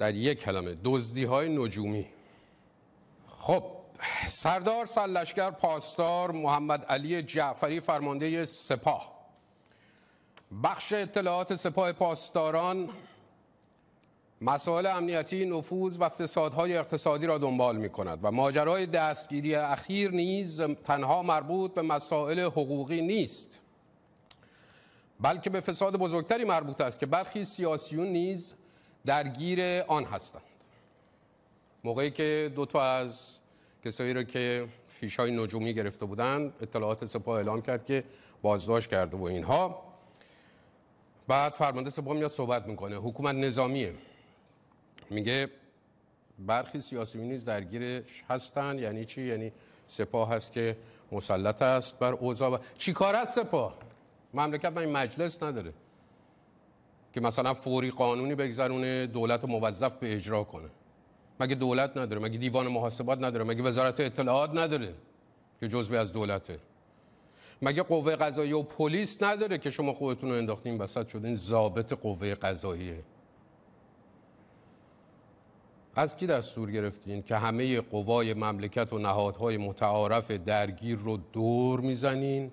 در یک کلمه دزدی های نجومی. خب سردار سلشگر پاسدار محمد علی جعفری فرمانده سپاه. بخش اطلاعات سپاه پاسداران مسائل امنیتی نفوذ و فسادهای اقتصادی را دنبال می کند و ماجرای دستگیری اخیر نیز تنها مربوط به مسائل حقوقی نیست بلکه به فساد بزرگتری مربوط است که برخی سیاسیون نیز درگیر آن هستند. موقعی که دو تا از کسایی رو که فیش های نجومی گرفته بودند اطلاعات سپاه اعلام کرد که بازداشت کرده و اینها. بعد فرمانده سپاه میاد صحبت می‌کنه. حکومت نظامیه. میگه برخی سیاسیون نیز درگیرش هستن. یعنی چی؟ یعنی سپاه هست که مسلط است بر اوضاع چی کار است سپاه؟ مملکت من مجلس نداره. که مثلا فوری قانونی بگذرونه دولت موظف به اجرا کنه. مگه دولت نداره؟ مگه دیوان محاسبات نداره؟ مگه وزارت اطلاعات نداره که جزوی از دولته؟ مگه قوه قضایی و پلیس نداره که شما خودتون رو انداختین وسط شدین ضابط قوه قضاییه. از کی دستور گرفتین که همه قوای مملکت و نهادهای متعارف درگیر رو دور می‌زنین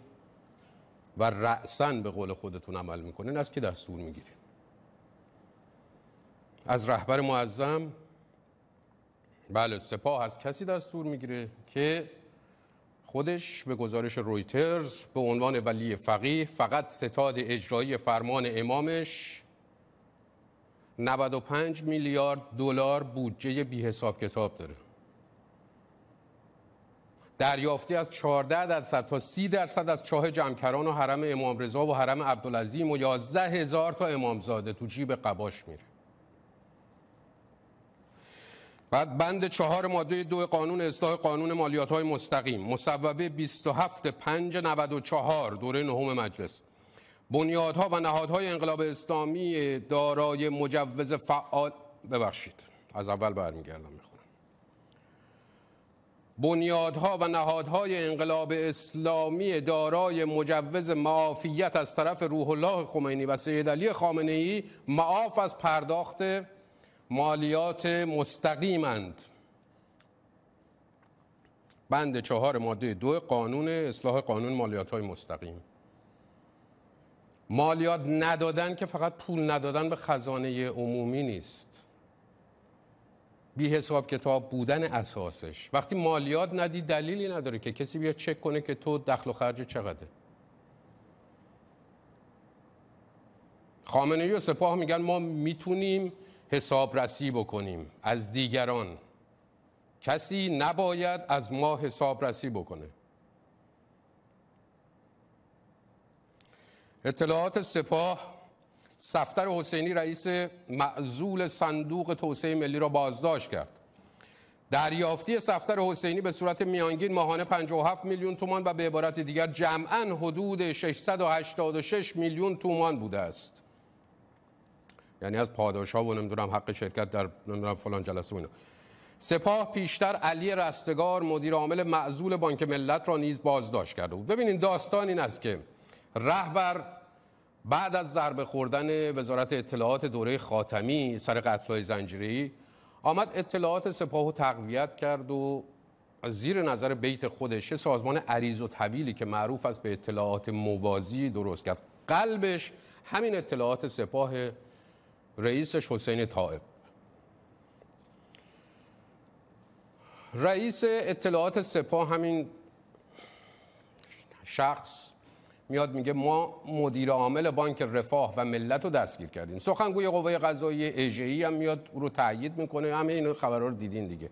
و رأسن به قول خودتون عمل می‌کنین؟ از کی دستور می‌گیرین؟ از رهبر معظم. بله سپاه از کسی دستور می‌گیره که خودش به گزارش رویترز به عنوان ولی فقیه فقط ستاد اجرایی فرمان امامش 95 میلیارد دلار بودجه بی حساب کتاب داره. دریافتی از 14 درصد تا 30 درصد از چاه جمکران و حرم امام رضا و حرم عبدالعظیم و 11 هزار تا امامزاده تو جیب قباش میره. بعد بند چهار ماده دو قانون اصلاح قانون مالیات های مستقیم مصوبه 27 5 94 دوره نهم مجلس. بنیادها و نهادهای انقلاب اسلامی دارای مجوز فعال ببخشید از اول برمیگردم می‌خونم. بنیادها و نهادهای انقلاب اسلامی دارای مجوز معافیت از طرف روح الله خمینی و سید علی خامنه ای معاف از پرداخت مالیات مستقیمند. بند چهار ماده دو قانون اصلاح قانون مالیات های مستقیم. مالیات ندادن که فقط پول ندادن به خزانه عمومی نیست. بی حساب کتاب بودن اساسش. وقتی مالیات ندی دلیلی نداره که کسی بیا چک کنه که تو دخل و خرج چقدره. خامنه و سپاه میگن ما می‌تونیم حسابرسی بکنیم از دیگران. کسی نباید از ما حسابرسی بکنه. اطلاعات سپاه سفتر حسینی رئیس معزول صندوق توسعه ملی را بازداشت کرد. دریافتی سفتر حسینی به صورت میانگین ماهانه 57 میلیون تومان و به عبارت دیگر جمعا حدود 686 میلیون تومان بوده است. یعنی از پاداش ها و نمی‌دونم حق شرکت در نمی‌دونم فلان جلسه و سپاه پیشتر علی رستگار مدیر عامل معزول بانک ملت را نیز بازداشت کرده بود. ببینید داستان این است که رهبر بعد از ضربه خوردن وزارت اطلاعات دوره خاتمی سر قتل‌های زنجیری آمد اطلاعات سپاه رو تقویت کرد و زیر نظر بیت خودش سازمان عریض و طویلی که معروف است به اطلاعات موازی درست کرد. قلبش همین اطلاعات سپاه رئیسش حسین طائب. رئیس اطلاعات سپاه همین شخص میاد میگه ما مدیر عامل بانک رفاه و ملت رو دستگیر کردیم. سخنگوی قوه قضایی ایجهی هم میاد او رو تایید می‌کنه. همه این خبرها رو دیدین دیگه.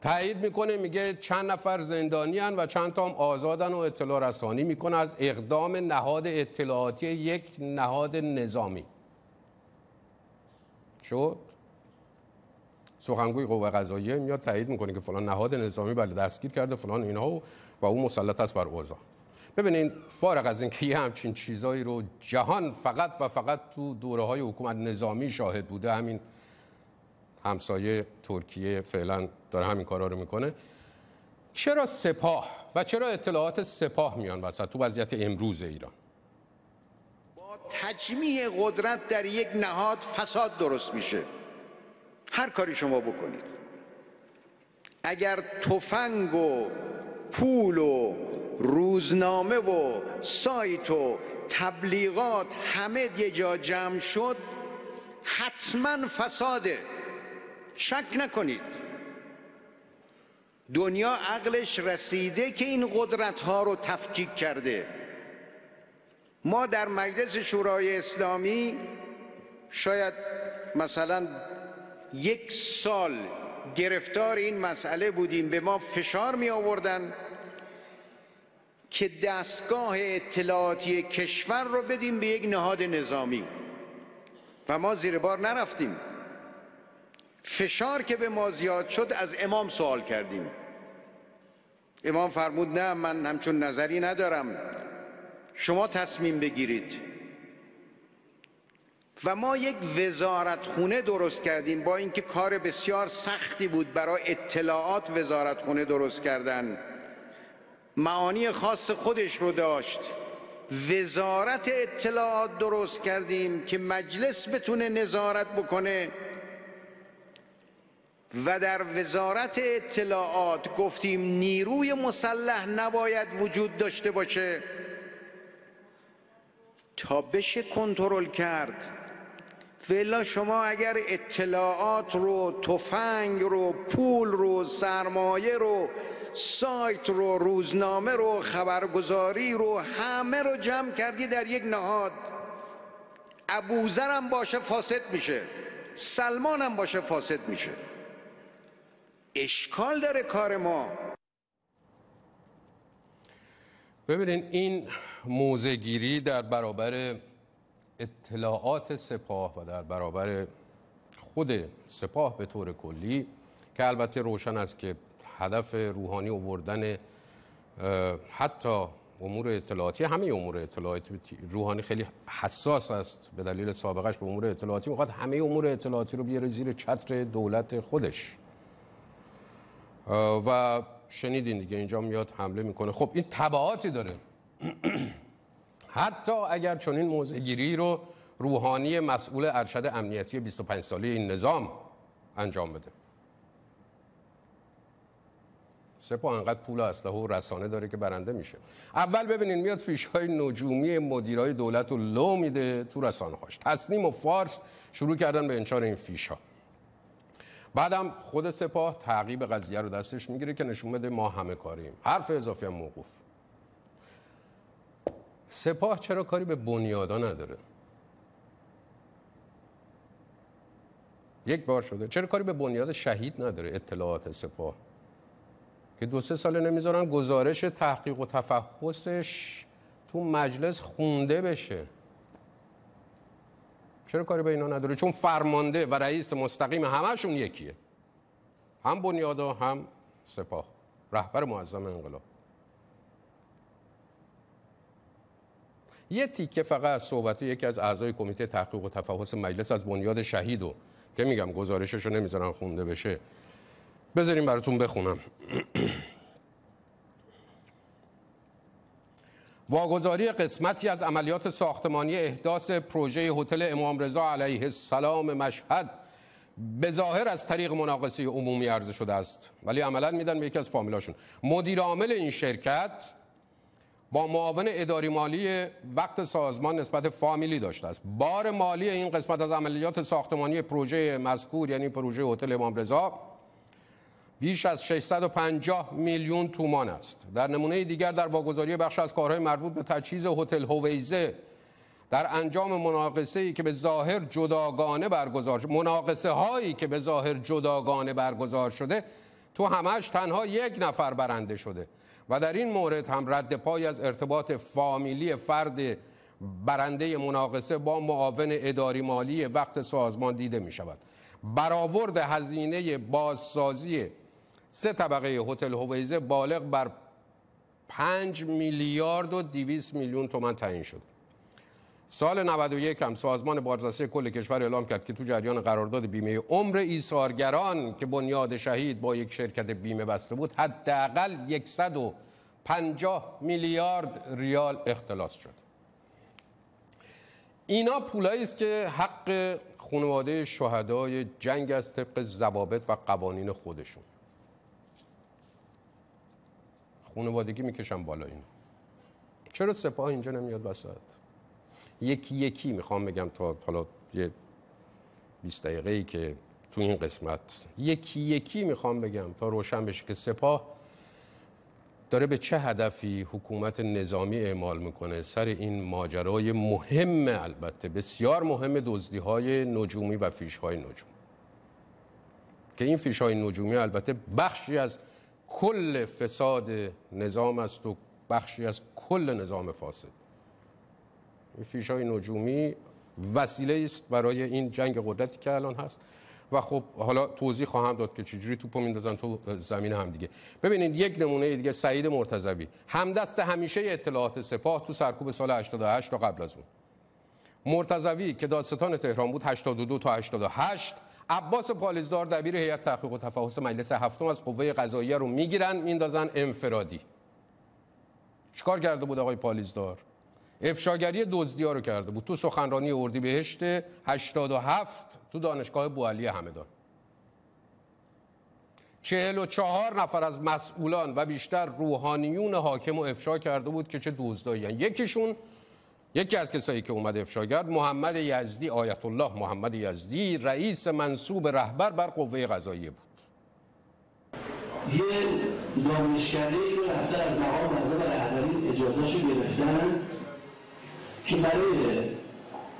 تایید می‌کنه میگه چند نفر زندانی و چند تا هم آزادن و اطلاع رسانی می‌کنه از اقدام نهاد اطلاعاتی یک نهاد نظامی. شد سخنگوی قوه قضاییه میاد تایید می‌کنه که فلان نهاد نظامی بله دستگیر کرده فلان اینها و, و او مسلط است بر اوضاع. ببینین فارغ از اینکه یه همچین چیزایی رو جهان فقط و فقط تو دوره های حکومت نظامی شاهد بوده همین همسایه ترکیه فعلا داره همین کارا رو می‌کنه چرا سپاه و چرا اطلاعات سپاه میان وسط؟ تو وضعیت امروز ایران. تجمیع قدرت در یک نهاد فساد درست میشه. هر کاری شما بکنید. اگر تفنگ و پول و روزنامه و سایت و تبلیغات همه یه جا جمع شد حتما فساده شک نکنید. دنیا عقلش رسیده که این قدرت ها رو تفکیک کرده. ما در مجلس شورای اسلامی شاید مثلا یک سال گرفتار این مسئله بودیم به ما فشار می آوردن که دستگاه اطلاعاتی کشور رو بدیم به یک نهاد نظامی. و ما زیر بار نرفتیم. فشار که به ما زیاد شد از امام سوال کردیم. امام فرمود نه من همچون نظری ندارم. شما تصمیم بگیرید. و ما یک وزارت خونه درست کردیم با اینکه کار بسیار سختی بود برای اطلاعات وزارت خونه درست کردن. معانی خاص خودش رو داشت. وزارت اطلاعات درست کردیم که مجلس بتونه نظارت بکنه. و در وزارت اطلاعات گفتیم نیروی مسلح نباید وجود داشته باشه. تا بشه کنترل کرد. ولی شما اگر اطلاعات رو تفنگ رو پول رو سرمایه رو سایت رو روزنامه رو خبرگزاری رو همه رو جمع کردی در یک نهاد. ابوذرم باشه فاسد میشه. سلمانم باشه فاسد میشه. اشکال داره کار ما. ببینید این موزگیری در برابر اطلاعات سپاه و در برابر خود سپاه به طور کلی که البته روشن است که هدف روحانی اووردن حتی امور اطلاعاتی همه امور اطلاعاتی روحانی خیلی حساس است به دلیل سابقش به امور اطلاعاتی می‌خواد همه امور اطلاعاتی رو بیاره زیر چتر دولت خودش. و شنیدین دیگه اینجا میاد حمله می‌کنه. خب این تبعاتی داره. حتی اگر چنین موزگیری رو روحانی مسئول ارشد امنیتی 25 ساله این نظام انجام بده. سپاه انقدر پول اسلحه و رسانه داره که برنده میشه. اول ببینین میاد فیش های نجومی مدیرای دولت رو لو میده تو رسانه هاش تصنیم و فارس شروع کردن به انچار این فیش ها بعدم خود سپاه تعقیب قضیه رو دستش می‌گیره که نشون بده ما همه کاریم. حرف اضافی هم موقوف. سپاه چرا کاری به بنیادا نداره؟ یک بار شده. چرا کاری به بنیاد شهید نداره اطلاعات سپاه؟ که دو سه ساله نمی‌ذارن گزارش تحقیق و تفحصش تو مجلس خونده بشه. چرا کاری به اینا نداره چون فرمانده و رئیس مستقیم همشون یکیه. هم بنیادا هم سپاه. رهبر معظم انقلاب. یه تیکه فقط از صحبت یکی از اعضای کمیته تحقیق و تفحص مجلس از بنیاد شهید و که میگم گزارشش رو نمی‌ذارن خونده بشه. بذاریم براتون بخونم. واگذاری قسمتی از عملیات ساختمانی احداث پروژه هتل امام رضا علیه السلام مشهد به ظاهر از طریق مناقصه عمومی عرضه شده است. ولی عملا میدن به یکی از فامیلاشون. مدیر عامل این شرکت با معاون اداری مالی وقت سازمان نسبت فامیلی داشته است. بار مالی این قسمت از عملیات ساختمانی پروژه مذکور یعنی پروژه هتل امام رضا بیش از 650 میلیون تومان است. در نمونه دیگر در واگذاری بخش از کارهای مربوط به تجهیز هتل هویزه در انجام مناقصه ای که به ظاهر جداگانه برگزار شده مناقصه هایی که به ظاهر جداگانه برگزار شده تو همش تنها یک نفر برنده شده و در این مورد هم رد پای از ارتباط فامیلی فرد برنده مناقصه با معاون اداری مالی وقت سازمان دیده می شود برآورد هزینه بازسازی سه طبقه هتل هویزه بالغ بر 5 میلیارد و 200 میلیون تومان تعیین شد. سال 91 هم سازمان بازرسی کل کشور اعلام کرد که تو جریان قرارداد بیمه عمر ایثارگران که بنیاد شهید با یک شرکت بیمه بسته بود حداقل 150 میلیارد ریال اختلاس شد. اینا پولایی است که حق خانواده شهدای جنگ از طبق ضوابط و قوانین خودشون. خانوادگی می‌کشن بالا اینو. چرا سپاه اینجا نمیاد وسط؟ یکی یکی می‌خوام بگم تا حالا یه 20 دقیقه ای که تو این قسمت. یکی یکی می‌خوام بگم تا روشن بشه که سپاه داره به چه هدفی حکومت نظامی اعمال می‌کنه. سر این ماجرای مهم البته بسیار مهم دزدی های نجومی و فیش های نجومی که این فیش های نجومی البته بخشی از کل فساد نظام است و بخشی از کل نظام فاسد. این فیش های نجومی وسیله است برای این جنگ قدرتی که الان هست. و خب حالا توضیح خواهم داد که چجوری توپو میندازن تو زمین هم دیگه. ببینید یک نمونه دیگه سعید مرتضوی. همدست همیشه اطلاعات سپاه تو سرکوب سال 88 تا قبل از اون. مرتضوی که دادستان تهران بود 82 تا 88 عباس پالیزدار دبیر هیئت تحقیق و تفحص مجلس هفتم از قوه قضاییه رو می‌گیرن میندازن انفرادی. چیکار کرده بود آقای پالیزدار افشاگری دزدی ها رو کرده بود. تو سخنرانی اردی بهشت 87 تو دانشگاه بوالی همدان. چهل و چهار نفر از مسئولان و بیشتر روحانیون حاکم و افشا کرده بود که چه دزدایی یکیشون یکی از کسایی که اومد افشا کرد محمد یزدی آیت الله محمد یزدی رئیس منصوب رهبر بر قوه قضاییه بود. یه دانشکده رو رفته از مقام نظر رهبری اجازهشو گرفتن که برای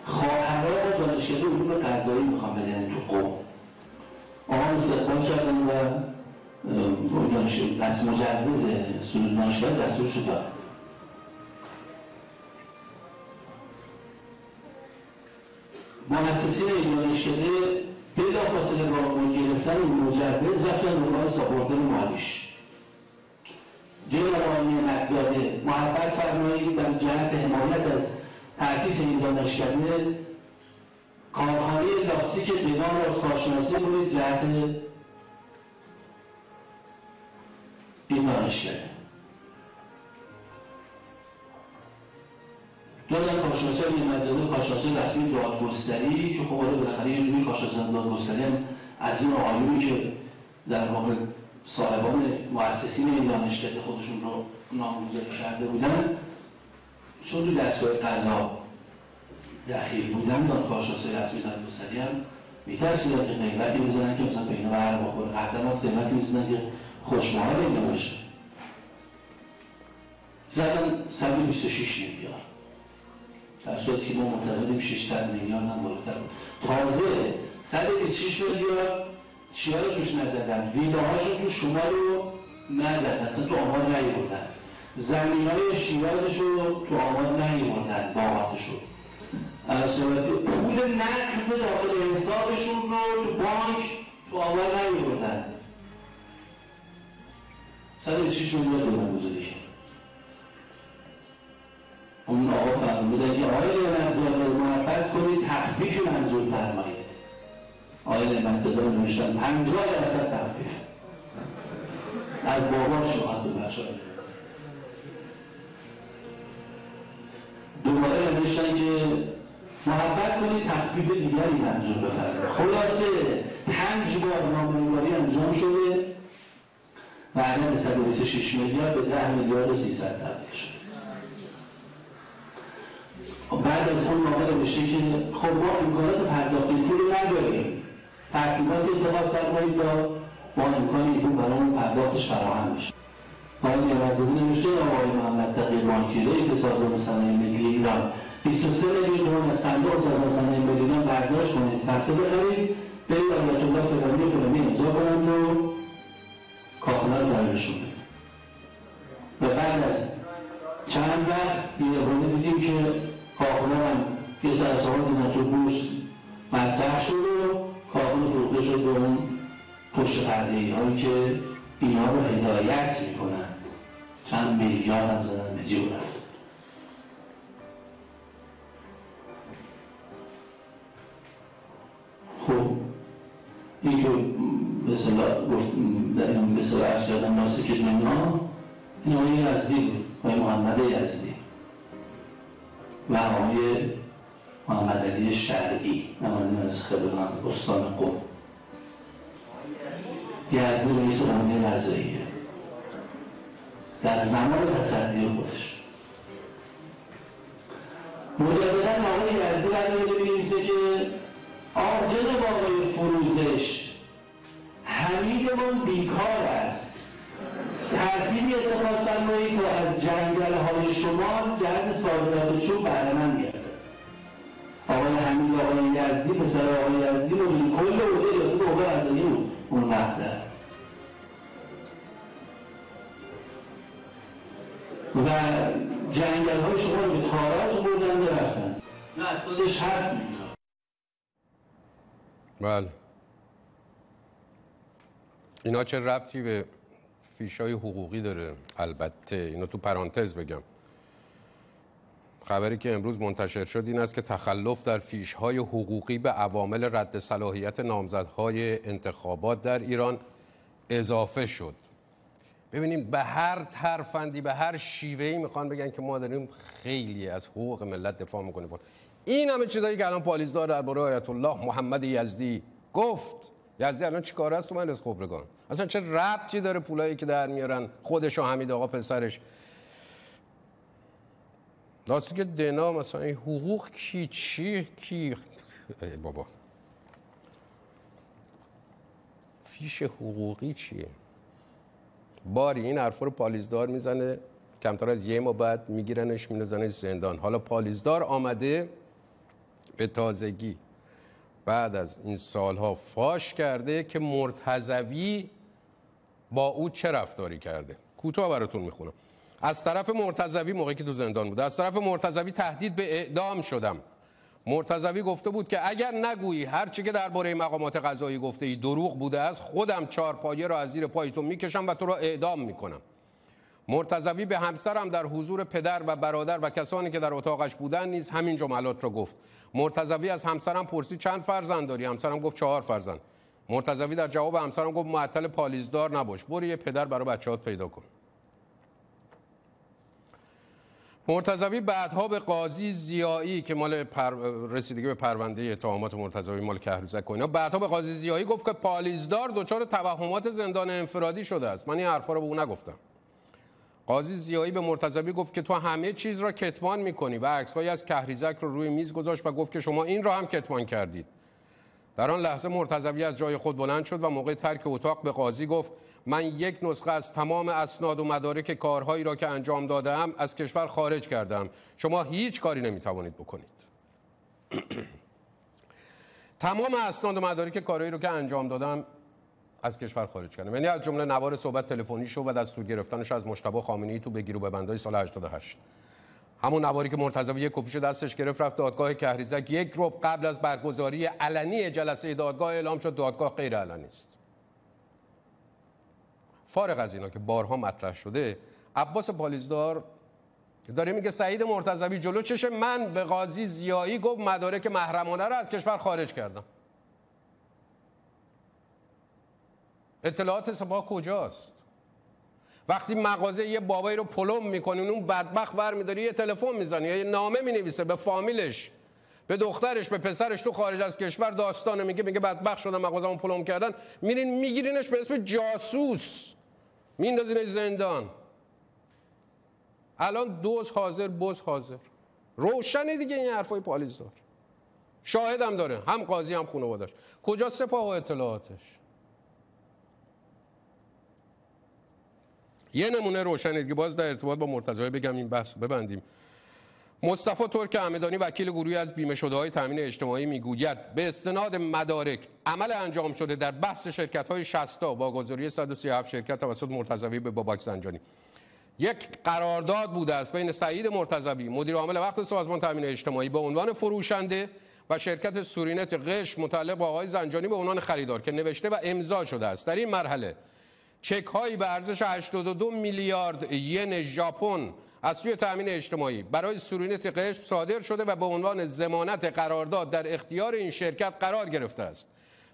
خواهران دانشکده علوم قضایی می‌خوام بزنن تو قوم. آقا استقبال کردن و دست مجوز سلوک دانشگاه دستورشو مؤسسین این دانشکده بلا فاصله با گرفتن این مجوز رفتن دنبال ساپوردن مالیش جناب آقای نقزاده محبت فرمایید در جهت حمایت از تأسیس این دانشکده کارخانه لاستیک قنار را کارشناسی کنید جهت این دانشکده. دادن کارشناسی های مجازه کارشناسی رسمی دادگستری چون خب حالا بالاخره یه جوری کارشناسی دادگستری هم از این آقایونی که در واقع صاحبان مؤسسین این دانشکده خودشون رو نامگذاری کرده بودن چون تو دستگاه قضا دخیل بودن دادگاهشناسی رسمی دادگستری هم میترسیدن که قیمتی بزنن که مثلا بین بر بخوره قطعا قیمتی می‌زنن که خوشمحال این باشه زدن 126 میلیارد در صورتی که ما معتقدیم 600 میلیارد هم بالاتر بود. تازه 126 میلیارد چیا رو توش نزدن. ویلاهاشو تو شمال رو نزدن. اصلا تو آمار نیوردن. زمین های شیرازش رو تو آمار نیوردن. رو از صورت پول نقد داخل حسابشون رو تو بانک تو آمار نیوردن. سر شیش میلیارد دادن بزرگی اون آقا فرموده که آقای نعمتزاده محبت کنید تخفیف منظور فرمایید. آقای نعمتزاده رو نوشتن پنجاه درصد تخفیف. از بابا شما هست بخش دوباره نوشتن که محبت کنید تخفیف دیگری منظور بفرمایید. خلاصه پنج بار نامنگاری انجام شده. و عدد 126 میلیارد به 10 میلیارد و 300 تبدیل شده. بعد از اون نامه نوشته که خب ما امکانات پرداخت پول نداریم. ترتیبات اتخاذ فرمایید تا با امکان این پول برامون پرداختش فراهم بشه. آقای نیازدی نوشته آقای محمد تقی بانکی رئیس سازمان صنایع ملی ایران. 23 میلیون تومان از صندوق سازمان صنایع ملی ایران برداشت کنید. صفحه بخرید. برید آیت الله فلانی فلانی امضا کنند و تحویلشون بدید و بعد از چند وقت یه دیدیم که یه سرسامان دیدن تو بورس مطرح شد و کارخونه فروخته شد به اون پشت پرده هایی که اینا رو هدایت می‌کنن. چند میلیارد هم زدن به جیب رفت. خب این که به صلاح در این به صلاح عرض کردم ناسک دنیا این آقای یزدی بود. آقای محمد یزدی. آقای محمد علی شرعی نماینده از خبران استان قم. یزدی رئیس قومی قضاییه در زمان تصدی خودش. مجددا آقای یزدی برمیده بنویسه که آجد آقای فروزش حمیدمان بیکار است. ترتیبی اتخاذ فرمایید تا از جنگل های شما جهت صادرات چوب بهره مند گردد آقای حمید آقای یزدی پسر آقای یزدی رو کل عهده ریاست عهده قضایی بود اون و جنگل های شما رو به تاراج بردن برفتن نه اسنادش هست میگم بله. اینا چه ربطی به فیشای حقوقی داره؟ البته اینو تو پرانتز بگم. خبری که امروز منتشر شد این است که تخلف در فیشهای حقوقی به عوامل رد صلاحیت نامزدهای انتخابات در ایران اضافه شد. ببینیم به هر ترفندی به هر شیوهی می‌خوان بگن که ما داریم خیلی از حقوق ملت دفاع می‌کنیم. این همه چیزایی که الان پالیزدار درباره آیت الله محمد یزدی گفت. یزدی الان چیکار است؟ تو من از خبرگان. اصلا چه ربطی داره پولایی که در میارن؟ خودش و حمید آقا پسرش. راستی که دنا مثلا این حقوق کی چی کی بابا فیش حقوقی چیه باری این حرفا رو پالیزدار می‌زنه کمتر از یه ما بعد میگیرنش مینزنش زندان حالا پالیزدار آمده به تازگی بعد از این سالها فاش کرده که مرتزوی با او چه رفتاری کرده کوتاه براتون می‌خونم از طرف مرتزوی موقعی که تو زندان بود از طرف مرتزوی تهدید به اعدام شدم. مرتزوی گفته بود که اگر نگویی هر چی که درباره مقامات قضایی گفته ای دروغ بوده است خودم چهار پایه را از زیر پای تو می‌کشم و تو را اعدام می‌کنم. مرتزوی به همسرم در حضور پدر و برادر و کسانی که در اتاقش بودن نیز همین جملات را گفت. مرتزوی از همسرم پرسید چند فرزند داری؟ همسرم گفت چهار فرزند. مرتزوی در جواب همسرم گفت معطل پالیزدار نباش برو یه پدر برای بچه‌هات پیدا کن. مرتضوی بعدها به قاضی زیایی که مال پر... رسیدگی به پرونده اتهامات مرتضوی مال کهروزک و اینا بعدها به قاضی زیایی گفت که پالیزدار دچار توهمات زندان انفرادی شده است. من این حرفا رو به او نگفتم. قاضی زیایی به مرتضوی گفت که تو همه چیز را کتمان می‌کنی و عکسهایی از کهریزک رو روی میز گذاشت و گفت که شما این را هم کتمان کردید. در آن لحظه مرتضوی از جای خود بلند شد و موقع ترک اتاق به قاضی گفت من یک نسخه از تمام اسناد و مدارک کارهایی را که انجام دادم از کشور خارج کردم شما هیچ کاری نمی‌توانید بکنید. تمام اسناد و مدارک کارهایی رو که انجام دادم از کشور خارج کردم. یعنی از جمله نوار صحبت تلفنی شو و دستور گرفتنش از مشتبه خامنه‌ای تو بگیر و ببندای سال 88 همون نواری که مرتضوی یک دستش گرفت رفت دادگاه کهریزک. یک روب قبل از برگزاری علنی جلسه دادگاه اعلام شد دادگاه غیر علنی است. فارغ از اینا که بارها مطرح شده عباس پالیزدار داره میگه سعید مرتضوی جلو چش من به قاضی زیایی گفت مدارک محرمانه رو از کشور خارج کردم. اطلاعات سپاه کجاست؟ وقتی مغازه یه بابایی رو پلم می‌کنین اون بدبخت ور میداری یه تلفن می‌زنی یه نامه می‌نویسه به فامیلش به دخترش به پسرش تو خارج از کشور داستانه میگه میگه بدبخت شدم مغازمو پلم کردن. میرین میگیرینش به اسم جاسوس. میندازینش زندان. الان دوز حاضر بز حاضر. روشنه دیگه این حرفای پالیزدار شاهدم داره. هم قاضی هم خانوادش کجا سپاه و اطلاعاتش؟ یه نمونه روشنه دیگه باز در ارتباط با مرتضی بگم این بحث ببندیم. مصطفی ترک همدانی وکیل گروهی از بیمه شده های تامین اجتماعی می‌گوید به استناد مدارک عمل انجام شده در بحث شرکت های 60 واگذاری 137 شرکت توسط مرتضوی به بابک زنجانی. یک قرارداد بوده است بین سعید مرتضوی مدیر عامل وقت سازمان تامین اجتماعی به عنوان فروشنده و شرکت سورینت قش متعلق به آقای زنجانی به عنوان خریدار که نوشته و امضا شده است. در این مرحله چک هایی به ارزش 82 میلیارد ین ژاپن از سوی تامین اجتماعی. برای سورینت قشم صادر شده و به عنوان زمانت قرارداد در اختیار این شرکت قرار گرفته است.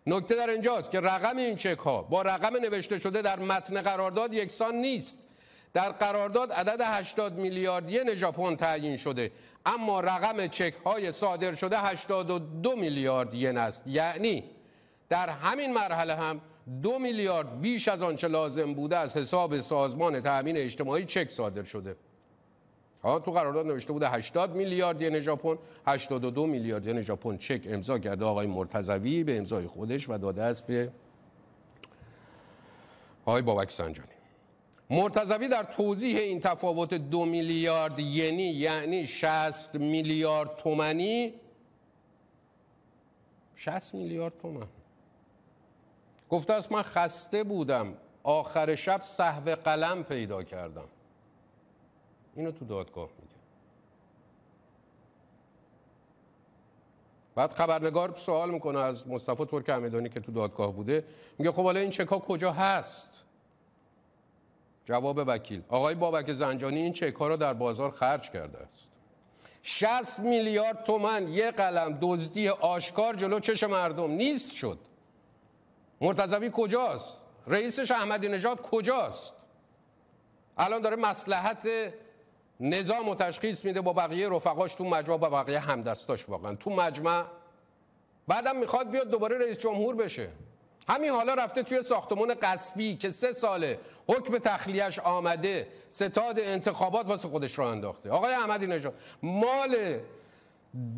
نکته در اینجاست که رقم این چک ها با رقم نوشته شده در متن قرارداد یکسان نیست. در قرارداد عدد 80 میلیارد ین ژاپن تعیین شده اما رقم چک های صادر شده 82 میلیارد ین است. یعنی در همین مرحله هم دو میلیارد بیش از آنچه لازم بوده از حساب سازمان تأمین اجتماعی چک صادر شده. ها تو قرارداد نوشته بوده 80 میلیارد ین ژاپن 82 میلیارد ین ژاپن چک امضا کرده. آقای مرتضوی به امضای خودش و داده است به آقای بابک سنجانی. مرتضوی در توضیح این تفاوت دو میلیارد ینی یعنی 60 میلیارد تومنی 60 میلیارد تومن. گفته است من خسته بودم. آخر شب صحو قلم پیدا کردم. اینو تو دادگاه میگه. بعد خبرنگار سوال می‌کنه از مصطفی ترک همدانی که تو دادگاه بوده. میگه خب حالا این چکا کجا هست؟ جواب وکیل. آقای بابک زنجانی این چک ها رو در بازار خرج کرده است. 60 میلیارد تومن یه قلم دزدی آشکار جلو چش مردم. نیست شد. مرتضوی کجاست؟ رئیسش احمدی نژاد کجاست؟ الان داره مسلحت نظام و تشخیص میده با بقیه رفقاش تو مجمع با بقیه همدستاش واقعا. تو مجمع بعدم می‌خواد بیاد دوباره رئیس جمهور بشه. همین حالا رفته توی ساختمان قصبی که سه ساله حکم تخلیهش آمده ستاد انتخابات واسه خودش رو انداخته. آقای احمدی نژاد مال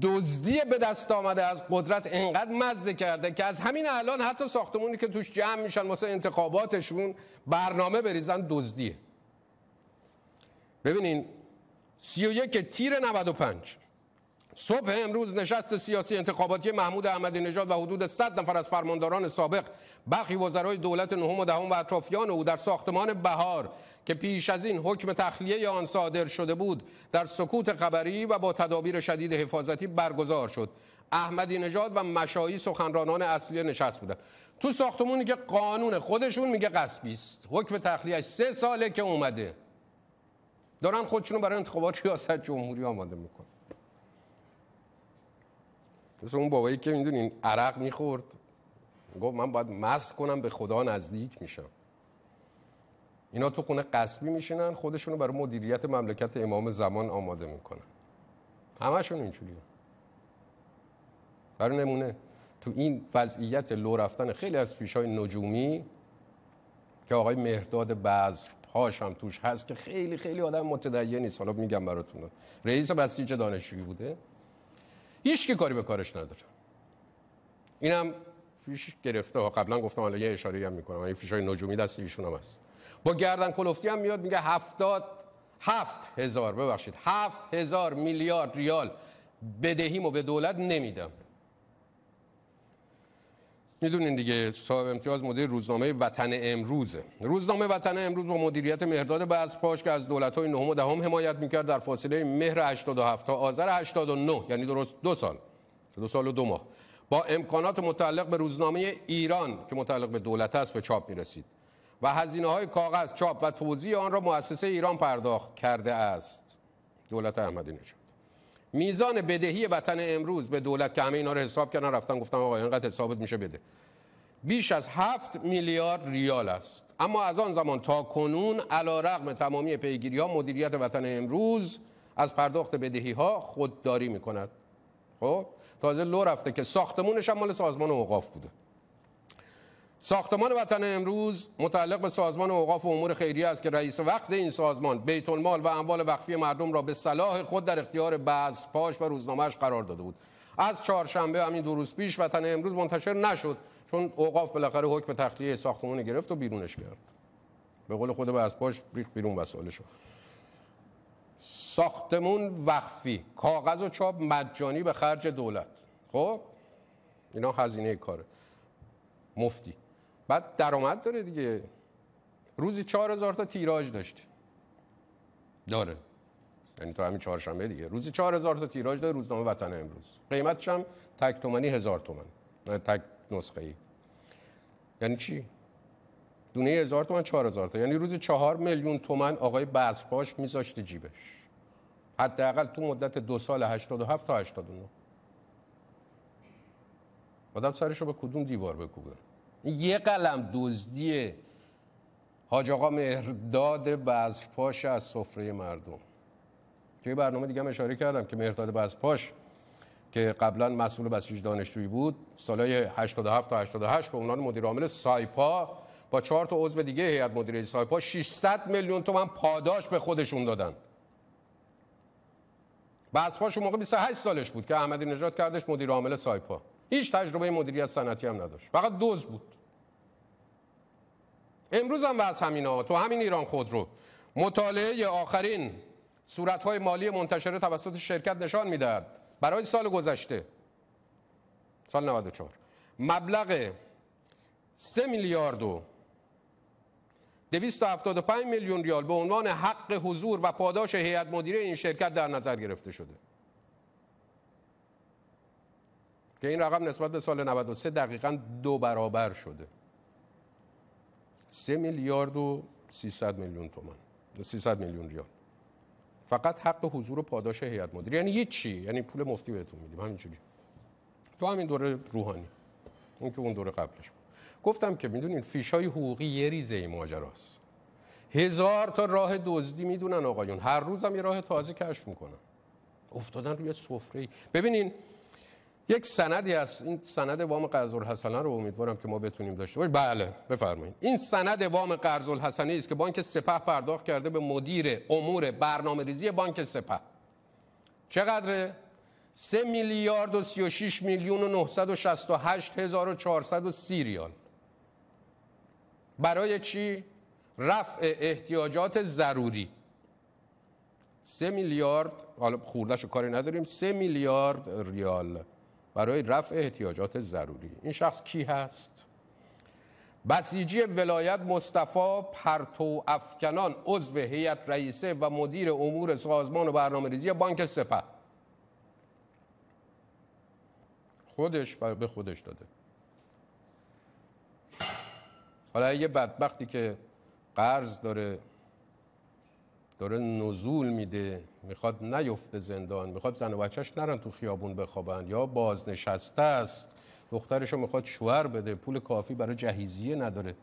دزدی به دست آمده از قدرت انقدر مزه کرده که از همین الان حتی ساختمونی که توش جمع میشن واسه انتخاباتشون برنامه بریزن دزدیه. ببینین 31 تیر 95 صبح امروز نشست سیاسی انتخاباتی محمود احمدی نژاد و حدود 100 نفر از فرمانداران سابق برخی وزرای دولت نهم و دهم و اطرافیان او در ساختمان بهار که پیش از این حکم تخلیه آن صادر شده بود در سکوت خبری و با تدابیر شدید حفاظتی برگزار شد. احمدی نژاد و مشایی سخنرانان اصلی نشست بودند. تو ساختمونی که قانون خودشون میگه قصبی است. حکم تخلیه سه ساله که اومده. دارن خودشونو برای انتخابات ریاست جمهوری آماده می‌کنن مثل اون بابایی که می‌دونین عرق می‌خورد. گفت من باید مست کنم به خدا نزدیک میشم. اینا تو خونه قصبی میشینن خودشونو برای مدیریت مملکت امام زمان آماده می‌کنن. همشون اینجوریه. برای نمونه تو این وضعیت لو رفتن خیلی از فیشای نجومی که آقای مهرداد بذر هاش هم توش هست که خیلی خیلی آدم متدین نیست. حالا میگم براتون. رئیس بسیج دانشجویی بوده. هیچ کاری به کارش نداره. اینم فیش گرفته ها قبلا گفتم حالا یه اشاره هم می‌کنم. این فیشای نجومی دست ایشون هم هست. با گردن کلفتی هم میاد میگه هفتاد هفت هزار ببخشید هفت هزار میلیارد ریال بدهیمو به دولت نمیدم. می‌دونین دیگه صاحب امتیاز مدیر روزنامه وطن امروزه. روزنامه وطن امروز با مدیریت مهرداد پاش که از دولت های نهم و دهم حمایت می‌کرد در فاصله مهر 87 تا آذر 89 یعنی درست دو سال دو سال و دو ماه. با امکانات متعلق به روزنامه ایران که متعلق به دولت است به چاپ می‌رسید. و هزینه های کاغذ چاپ و توزیع آن را مؤسسه ایران پرداخت کرده است. دولت احمدی نژاد. میزان بدهی وطن امروز به دولت که همه اینا رو حساب کردن رفتن گفتم آقا اینقدر حسابت میشه بده. بیش از هفت میلیارد ریال است. اما از آن زمان تا کنون علا رقم تمامی پیگیری ها مدیریت وطن امروز از پرداخت بدهی ها خودداری می‌کند. خب؟ تازه لو رفته که ساختمونش هم مال سازمان اوقاف بوده. ساختمان وطن امروز متعلق به سازمان اوقاف و امور خیریه است که رئیس وقت این سازمان بیت المال و اموال وقفی مردم را به صلاح خود در اختیار بعض پاش و روزنامهش قرار داده بود. از چهارشنبه همین دو روز پیش وطن امروز منتشر نشد چون اوقاف بالاخره حکم تخلیه ساختمان گرفت و بیرونش کرد. به قول خود بعض پاش ریخ بیرون وسایلشو ساختمون وقفی کاغذ و چاپ مجانی به خرج دولت. خب؟ اینا هزینه کاره. مفتی. بعد درآمد داره دیگه. روزی چهار هزار تا تیراژ داشت. داره. یعنی تو همین چهارشنبه دیگه. روزی چهار هزار تا تیراژ داره روزنامه وطن امروز. قیمتش هم تک تومنی هزار تومن. تک نسخه ای یعنی چی؟ دونه هزار تومن چهار هزار تا. یعنی روزی چهار میلیون تومن آقای بزپاش میذاشته جیبش. حداقل تو مدت دو سال 87 تا 89 آدم سرش رو به کدوم دیوار بکوبه؟ یه قلم دزدی حاج آقا مهرداد پاش از سفره مردم. توی برنامه دیگه هم اشاره کردم که مهرداد پاش که قبلا مسئول بسیج دانشجویی بود سالهای 87 تا 88 به عنوان مدیر عامل سایپا با چهار تا عضو دیگه هیئت مدیره سایپا 600 میلیون تومان پاداش به خودشون دادن. بسپاش موقع 28 سالش بود که احمدی نژاد کردش مدیر عامل سایپا. هیچ تجربه مدیریت صنعتی هم نداشت. فقط دوز بود. امروز هم از همینا تو همین ایران خودرو. مطالعه آخرین صورتهای مالی منتشره توسط شرکت نشان می‌دهد. برای سال گذشته سال 94 مبلغ 3 میلیارد و 275 میلیون ریال به عنوان حق حضور و پاداش هیئت مدیره این شرکت در نظر گرفته شده. که این رقم نسبت به سال 93 دقیقا دو برابر شده. 3 میلیارد و 300 میلیون تومان. 300 میلیون ریال. فقط حق حضور و پاداش هیئت مدیره. یعنی چی؟ یعنی پول مفتی بهتون میدیم. همینجوری. تو همین دوره روحانی. اون که اون دوره قبلش بود. گفتم که می‌دونین فیش های حقوقی یه ریزه ای ماجراست. هزار تا راه دزدی می‌دونن آقایون. هر روزم یه راه تازه کشف می‌کنن. افتادن روی سفره ببینین یک سندی است این سند وام قرض الحسنه رو امیدوارم که ما بتونیم داشته باشیم. بله بفرمایید. این سند وام قرض الحسنه است که بانک سپه پرداخت کرده به مدیر امور برنامه ریزی بانک سپه. چقدره؟ 3 میلیارد و 36 میلیون و 968 هزار و 430 ریال. برای چی؟ رفع احتیاجات ضروری. سه میلیارد حالا خوردش کاری نداریم. سه میلیارد ریال. برای رفع احتیاجات ضروری. این شخص کی هست؟ بسیجی ولایت مصطفی پرتو افکنان عضو هیئت رئیسه و مدیر امور سازمان و برنامه ریزی بانک سپه. خودش به خودش داده. حالا یه بدبختی که قرض داره داره نزول میده می‌خواد نیفته زندان می‌خواد زن و بچهش نرن تو خیابون بخوابن یا بازنشسته است دخترش رو می‌خواد شوهر بده پول کافی برای جهیزیه نداره.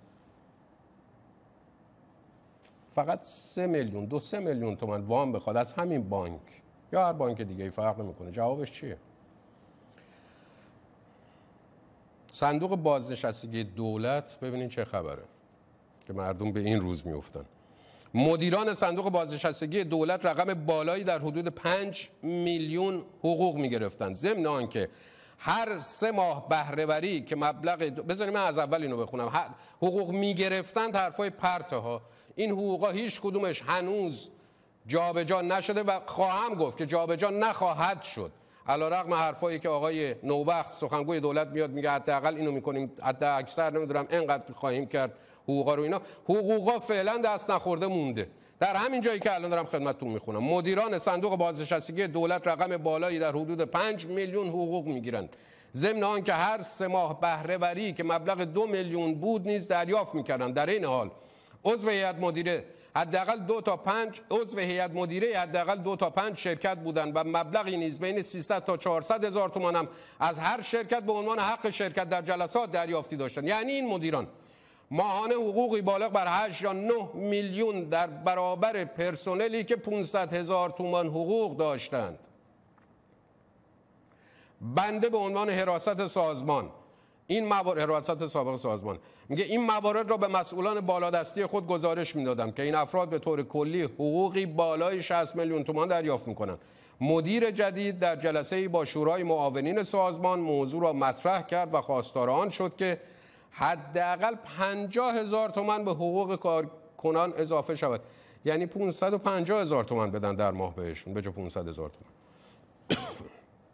فقط سه میلیون دو سه میلیون تومن وام بخواد از همین بانک یا هر بانک دیگه فرق نمی‌کنه. جوابش چیه؟ صندوق بازنشستگی دولت ببینین چه خبره که مردم به این روز میفتن مدیران صندوق بازنشستگی دولت رقم بالایی در حدود 5 میلیون حقوق می گرفتن ضمن آنکه هر سه ماه بهرهوری که مبلغ بذاریم من از اول اینو بخونم. حقوق می گرفتن حرفای پرته ها این حقوقا هیچ کدومش هنوز جابجا جا نشده و خواهم گفت که جابجا جا نخواهد شد. علا رقم حرفایی که آقای نوبخت سخنگوی دولت میاد میگه حداقل اینو می‌کنیم. حتی اکثر نمی‌دونم اینقدر خواهیم کرد. حقوقا رو اینا. حقوقا فعلا دست نخورده مونده. در همین جایی که الان دارم خدمتتون می‌خونم. مدیران صندوق بازنشستگی دولت رقم بالایی در حدود 5 میلیون حقوق می‌گیرند. ضمن آنکه هر سه ماه بهره وری که مبلغ دو میلیون بود نیز دریافت می‌کردن در این حال عضو هیئت مدیره حداقل دو تا پنج عضو هیئت مدیره حداقل دو تا پنج شرکت بودند و مبلغی نیز بین 300 تا 400 هزار تومان هم از هر شرکت به عنوان حق شرکت در جلسات دریافتی داشتند. یعنی این مدیران ماهانه حقوقی بالغ بر 8 یا 9 میلیون در برابر پرسنلی که 500 هزار تومان حقوق داشتند. بنده به عنوان حراست سازمان این موارد حراست سابق سازمان. میگه این موارد را به مسئولان بالادستی خود گزارش می‌دادم که این افراد به طور کلی حقوقی بالای 60 میلیون تومان دریافت می‌کنند. مدیر جدید در جلسه با شورای معاونین سازمان موضوع را مطرح کرد و خواستار آن شد که حداقل 50 هزار تومن به حقوق کارکنان اضافه شود. یعنی 550 هزار تومن بدن در ماه بهشون. به جا 500 هزار تومن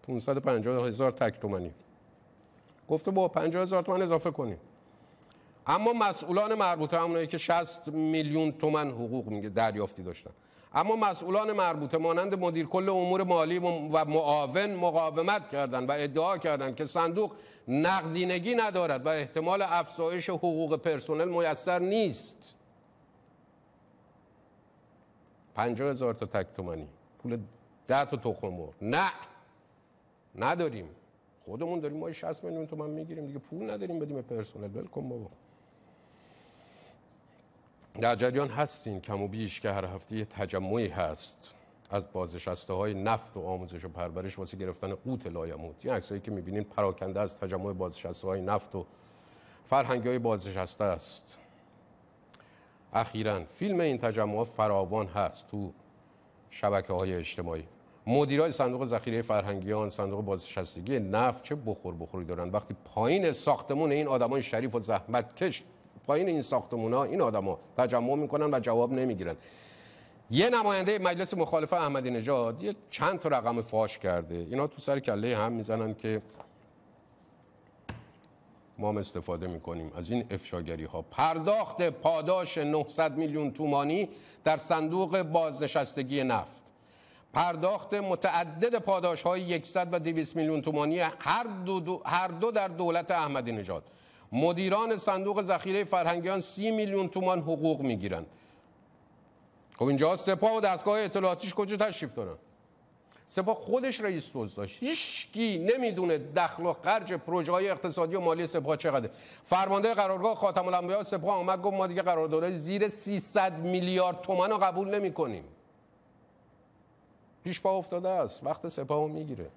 550 هزار تک تومنی گفته با 50 هزار تومن اضافه کنیم. اما مسئولان مربوطه همونایی که 60 میلیون تومن حقوق میگه دریافتی داشتن. اما مسئولان مربوطه مانند مدیر کل امور مالی و معاون مقاومت کردند و ادعا کردند که صندوق نقدینگی ندارد و احتمال افزایش حقوق پرسنل میسر نیست. پنجاه هزار تا تک تومنی پول ده تا تخم نه! نداریم. خودمون داریم ما 60 میلیون تومن می‌گیریم دیگه. پول نداریم بدیم پرسنل. ولکن بابا. در جریان هستین. کم و بیش که هر هفته یه تجمعی هست. از بازنشسته های نفت و آموزش و پرورش واسه گرفتن قوت لایمود این عکسایی که می‌بینین پراکنده از تجمع بازنشسته های نفت و فرهنگی های بازنشسته است. اخیرا فیلم این تجمع فراوان هست تو شبکه های اجتماعی. مدیرای صندوق ذخیره فرهنگیان صندوق بازنشستگی نفت چه بخور بخوری دارن؟ وقتی پایین ساختمون این آدمای شریف و زحمتکش پایین این ساختمون ها این آدما تجمع می‌کنن و جواب نمی‌گیرن. یه نماینده مجلس مخالفه احمدی نژاد یه چند تا رقم فاش کرده. اینا تو سر کله هم می‌زنن که ما هم استفاده می‌کنیم. از این افشاگری ها پرداخت پاداش 900 میلیون تومانی در صندوق بازنشستگی نفت. پرداخت متعدد پاداش های 100 و 200 میلیون تومانی هر دو, دو هر دو در دولت احمدی نژاد. مدیران صندوق ذخیره فرهنگیان 30 میلیون تومان حقوق می‌گیرند. خب اینجا سپاه و دستگاه اطلاعاتیش کجا تشریف دارن سپاه خودش رئیس دوز داشت. هیچکی نمی‌دونه دخل و خرج پروژه های اقتصادی و مالی سپاه چقدره. فرمانده قرارگاه خاتم الانبیا سپاه آمد گفت ما دیگه قراردادهای زیر 300 میلیارد تومان رو قبول نمی کنیم پیش پا افتاده است. وقت سپاه می‌گیره.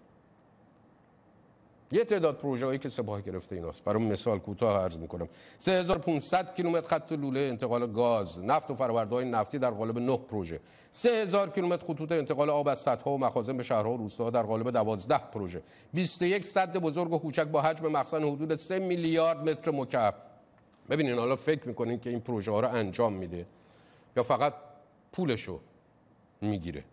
یه تعداد پروژه هایی که سپاه گرفته ایناست. برای مثال کوتاه عرض می‌کنم. 3500 کیلومتر خط لوله انتقال گاز نفت و فرآورده های نفتی در قالب 9 پروژه. 3000 کیلومتر خطوط انتقال آب از سدها و مخازن به شهرها و روستاها در قالب 12 پروژه. 21 سد بزرگ و کوچک با حجم مخزن حدود 3 میلیارد متر مکعب. ببینین حالا فکر می‌کنین که این پروژه ها رو انجام میده یا فقط پولشو می‌گیره.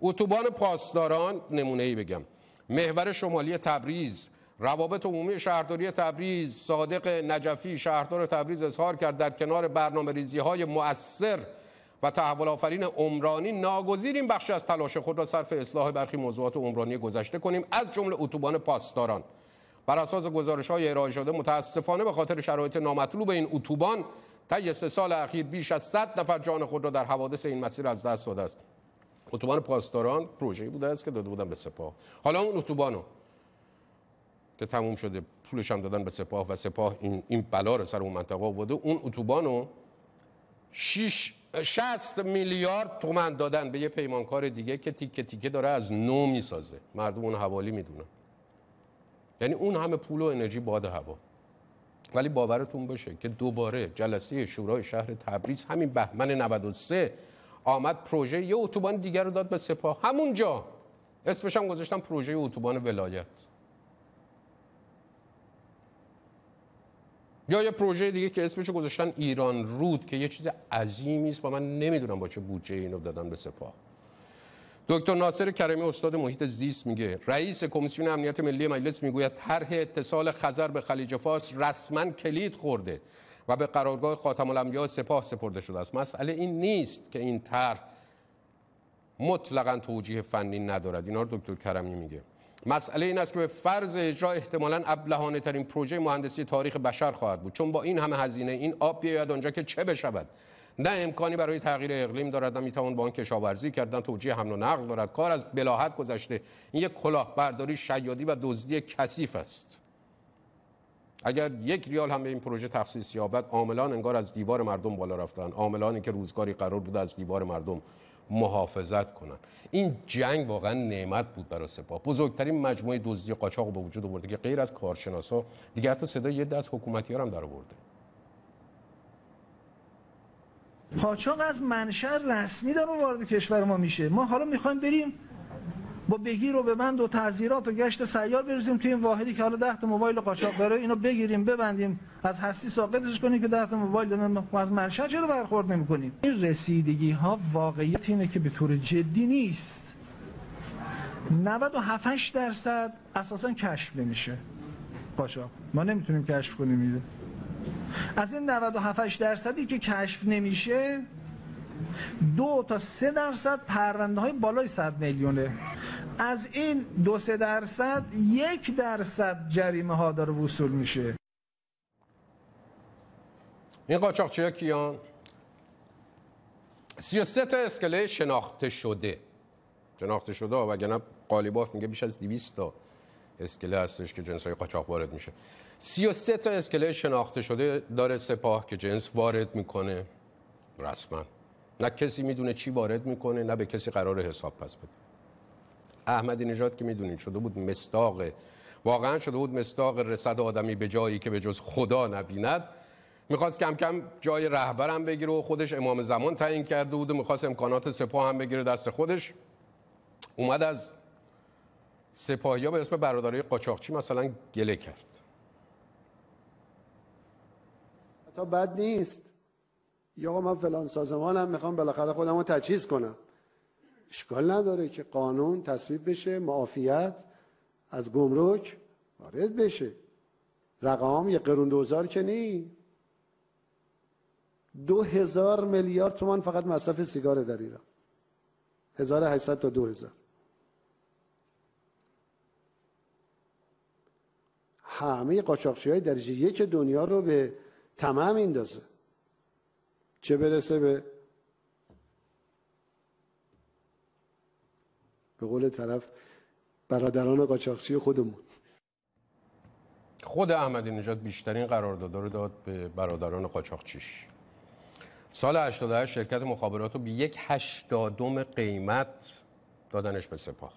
اتوبان پاسداران نمونه ای بگم. محور شمالی تبریز. روابط عمومی شهرداری تبریز. صادق نجفی شهردار تبریز اظهار کرد در کنار برنامه ریزی های مؤثر و تحول آفرین عمرانی ناگزیر این بخش از تلاش خود را صرف اصلاح برخی موضوعات عمرانی گذشته کنیم. از جمله اتوبان پاسداران. بر اساس گزارش های ارائه شده متاسفانه به خاطر شرایط نامطلوب این اتوبان طی سه سال اخیر بیش از 100 نفر جان خود را در حوادث این مسیر از دست داده است. اتوبان پاسداران پروژه‌ای بوده است که داده بودن به سپاه. حالا اون اتوبانو که تموم شده پولش هم دادن به سپاه و سپاه این این بلا رو سر اون منطقه آورده اون اتوبانو 6 60 میلیارد تومن دادن به یه پیمانکار دیگه که تیکه تیکه داره از نو می‌سازه. مردم اون حوالی می‌دونن. یعنی اون همه پول و انرژی باد هوا. ولی باورتون باشه که دوباره جلسه شورای شهر تبریز همین بهمن 93 آمد پروژه یه اتوبان دیگر رو داد به سپاه. همونجا اسمش هم گذاشتم پروژه اتوبان ولایت. یا یه پروژه دیگه که اسمش گذاشتن ایران رود که یه چیز عظیمی است و من نمی‌دونم با چه بودجه اینو دادن به سپاه. دکتر ناصر کریمی استاد محیط زیست میگه رئیس کمیسیون امنیت ملی مجلس می‌گوید طرح اتصال خزر به خلیج فارس رسما کلید خورده. و به قرارگاه خاتم الانبیا سپاه سپرده شده است. مسئله این نیست که این طرح مطلقا توجیه فنی ندارد. اینا رو دکتر کرمی میگه. مسئله این است که به فرض اجرا احتمالاً ابلهانه ترین پروژه مهندسی تاریخ بشر خواهد بود. چون با این همه هزینه این آب بیاید آنجا که چه بشود؟ نه امکانی برای تغییر اقلیم دارد نه می‌توان با آن کشاورزی کردن توجیه حمل و نقل دارد. کار از بلاحت گذشته. این یک کلاهبرداری شیادی و دزدی کثیف است. اگر یک ریال هم به این پروژه تخصیص یابد عاملان انگار از دیوار مردم بالا رفتن. عاملانی که روزگاری قرار بود از دیوار مردم محافظت کنن. این جنگ واقعا نعمت بود برای سپاه. بزرگترین مجموعه دزدی قاچاق به وجود آورده که غیر از کارشناسا دیگه حتی صدای یه دست حکومتی هم در آورده. قاچاق از منشأ رسمی داره وارد کشور ما میشه. ما حالا می‌خوایم بریم با بگیر و ببند و تعذیرات و گشت سیار بریزیم توی این واحدی که حالا 10 تا موبایل قاچاق داره اینو بگیریم ببندیم از هستی ساقطش کنیم که 10 تا موبایل دادن از منشأ چرا برخورد نمی‌کنیم؟ این رسیدگی ها واقعیت اینه که به طور جدی نیست. 97 درصد اساسا کشف نمیشه. قاچاق. ما نمی‌تونیم کشف کنیم میده از این 97 درصدی که کشف نمیشه دو تا سه درصد پرونده های بالای صد میلیونه. از این دو سه درصد یک درصد جریمه ها داره وصول میشه. این قاچاقچی ها کیان؟ سه تا اسکله شناخته شده. شناخته شده و وگرنه قالیباف میگه بیش از 200 تا اسکله هستش که جنس های قاچاق وارد میشه. 33 تا اسکله شناخته شده داره سپاه که جنس وارد می‌کنه. رسما. نه کسی می‌دونه چی وارد می‌کنه نه به کسی قرار حساب پس بده. احمدی نژاد که می‌دونید شده بود مستاق واقعا شده بود مستاق رسد آدمی به جایی که به جز خدا نبیند. می‌خواست کم کم جای رهبرم بگیره و خودش امام زمان تعیین کرده بود و می‌خواست امکانات سپاه هم بگیره دست خودش. اومد از سپاهی ها به اسم برادرای قاچاقچی مثلا گله کرد. تا بد نیست. یا من فلان سازمانم می‌خوام بالاخره خودم رو تجهیز کنم. اشکال نداره که قانون تصویب بشه معافیت از گمرک وارد بشه. رقم یه قرون دوزار که نی. دو هزار میلیارد تومان فقط مصرف سیگار در ایران. هزار هشتصد تا دو هزار. همه قاچاقچی های درجه یک دنیا رو به تمام ایندازه چه برسه به به قول طرف برادران قاچاقچی خودمون. خود احمدی نژاد بیشترین قرارداد رو داد به برادران قاچاقچیش. سال 88 شرکت مخابرات رو به یک هشتادم قیمت دادنش به سپاه.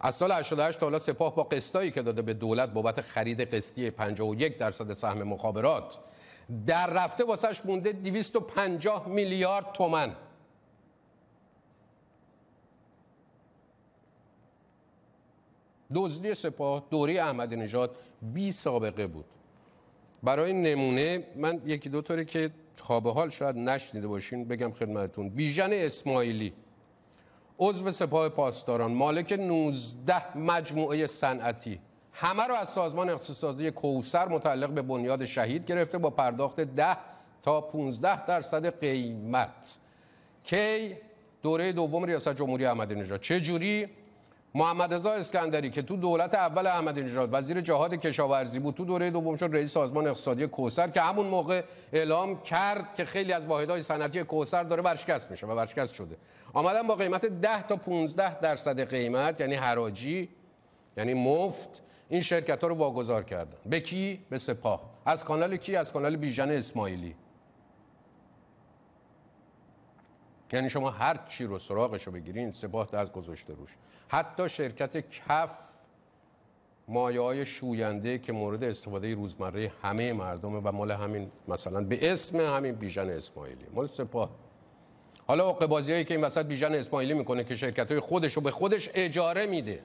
از سال 88 تا حالا سپاه با قسطایی که داده به دولت بابت خرید قسطی 51 درصد سهم مخابرات در رفته واسش مونده 250 میلیارد تومن. دزدی سپاه دوره احمدی نژاد بی سابقه بود. برای نمونه من یکی دو طوری که تا حال شاید نشنیده باشین بگم خدمتتون. بیژن اسماعیلی عضو سپاه پاسداران مالک 19 مجموعه صنعتی. همه رو از سازمان اقتصادی کوسر متعلق به بنیاد شهید گرفته با پرداخت 10 تا 15 درصد قیمت. کی؟ دوره دوم ریاست جمهوری احمدی نژاد چه جوری؟ محمد رضا اسکندری که تو دولت اول احمدی نژاد وزیر جهاد کشاورزی بود تو دوره دوم شد رئیس سازمان اقتصادی کوسر که همون موقع اعلام کرد که خیلی از واحدهای صنعتی کوسر داره ورشکست میشه و ورشکست شده. آمدن با قیمت 10 تا 15 درصد قیمت یعنی حراجی یعنی مفت این شرکت ها رو واگذار کردن. به کی؟ به سپاه. از کانال کی؟ از کانال بیژن اسماعیلی. یعنی شما هر چی رو سراغش رو بگیرین سپاه دست گذاشته روش. حتی شرکت کف مایه های شوینده که مورد استفاده روزمره همه مردمه و مال همین مثلا به اسم همین بیژن اسماعیلی مال سپاه. حالا حقوق بازی هایی که این وسط بیژن اسماعیلی می‌کنه که شرکت های خودش رو به خودش اجاره میده.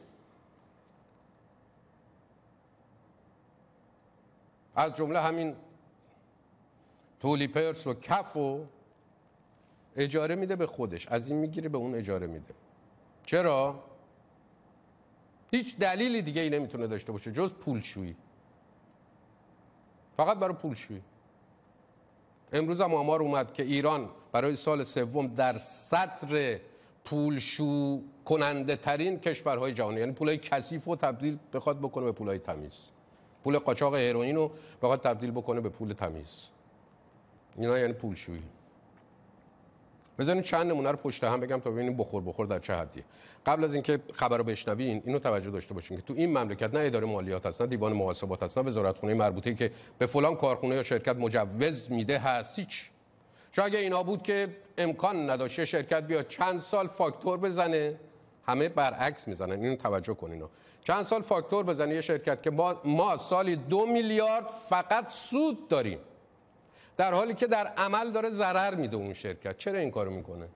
از جمله همین تولیپرس و کف و اجاره میده به خودش. از این می‌گیره به اون اجاره میده. چرا؟ هیچ دلیلی دیگه ای نمی‌تونه داشته باشه جز پولشویی. فقط برای پولشویی. امروز هم آمار اومد که ایران برای سال سوم در صدر پولشو کننده ترین کشورهای جهانی یعنی پولای کثیف رو تبدیل بخواد بکنه به پولای تمیز. پول قاچاق هروئین رو بخواد تبدیل بکنه به پول تمیز. اینا یعنی پولشویی. بزنین چند نمونه رو پشت هم بگم تا ببینیم بخور بخور در چه حدیه قبل از اینکه خبر رو بشنوین اینو توجه داشته باشین که تو این مملکت نه اداره مالیات هست نه دیوان محاسبات هست نه وزارتخونه مربوطه که به فلان کارخونه یا شرکت مجوز میده هست هیچ. چون اگه اینا بود که امکان نداشته شرکت بیاد چند سال فاکتور بزنه همه برعکس می‌زنن. اینو توجه کنین چند سال فاکتور بزنه یه شرکت که ما, ما سالی دو میلیارد فقط سود داریم. در حالی که در عمل داره ضرر میده اون شرکت. چرا این کارو می‌کنه؟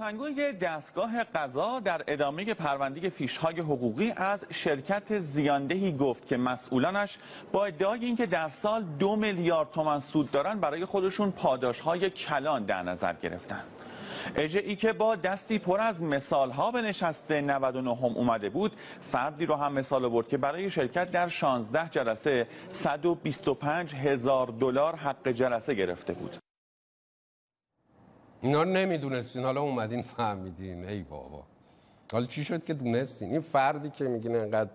سخنگوی دستگاه قضا در ادامه پرونده فیشهای حقوقی از شرکت زیاندهی گفت که مسئولانش با ادعای اینکه در سال دو میلیارد تومان سود دارن برای خودشون پاداشهای کلان در نظر گرفتن. اجه ای که با دستی پر از مثال ها به نشست 99 هم اومده بود فردی رو هم مثال برد که برای شرکت در 16 جلسه 125 هزار دلار حق جلسه گرفته بود. اینا رو نمی‌دونستین. حالا اومدین فهمیدین. ای بابا. حالا چی شد که دونستین؟ این فردی که میگین انقدر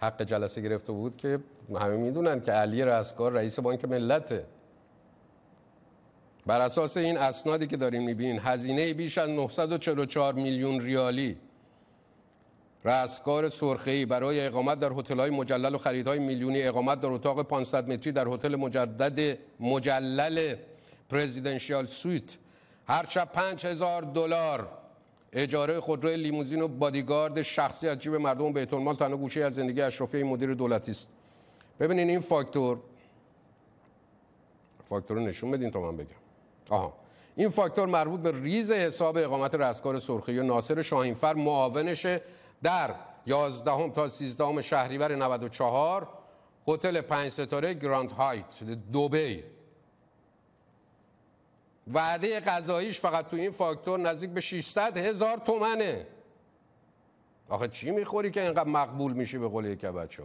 حق جلسه گرفته بود که همه می‌دونن که علی رسکار رئیس بانک ملته. بر اساس این اسنادی که داریم می‌بینین هزینه بیش از 944 میلیون ریالی رستگار سرخی برای اقامت در های مجلل و خریدهای میلیونی اقامت در اتاق 500 متری در هتل مجدد مجلل پرزیدنشیال سویت. هر شب پنج هزار دلار. اجاره خودروی لیموزین و بادیگارد شخصی از جیب مردم بیت المال تنها گوشه از زندگی اشرافی مدیر دولتی است. ببینین این فاکتور. فاکتور رو نشون بدین تا من بگم. آها. این فاکتور مربوط به ریز حساب اقامت رستگار سرخی و ناصر شاهینفر معاونشه در 11 تا 13 شهریور 94 هتل پنج ستاره Grand Hyatt دوبی. وعده غذاییش فقط تو این فاکتور نزدیک به 600 هزار تومنه. آخه چی می‌خوری که اینقدر مقبول میشی به قول یک بچه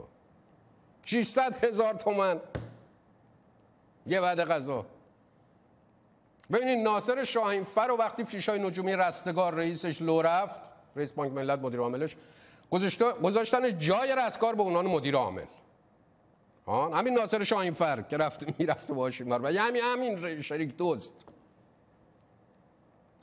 600 هزار تومن. یه وعده غذا ببینید ناصر شاهینفر و وقتی فیشای نجومی رستگار رئیسش لو رفت رئیس بانک ملت مدیر عاملش گذاشتن جای رستگار به عنوان مدیر عامل. همین ناصر شاهینفر که رفت می‌رفت باش و همین همین شریک دوست.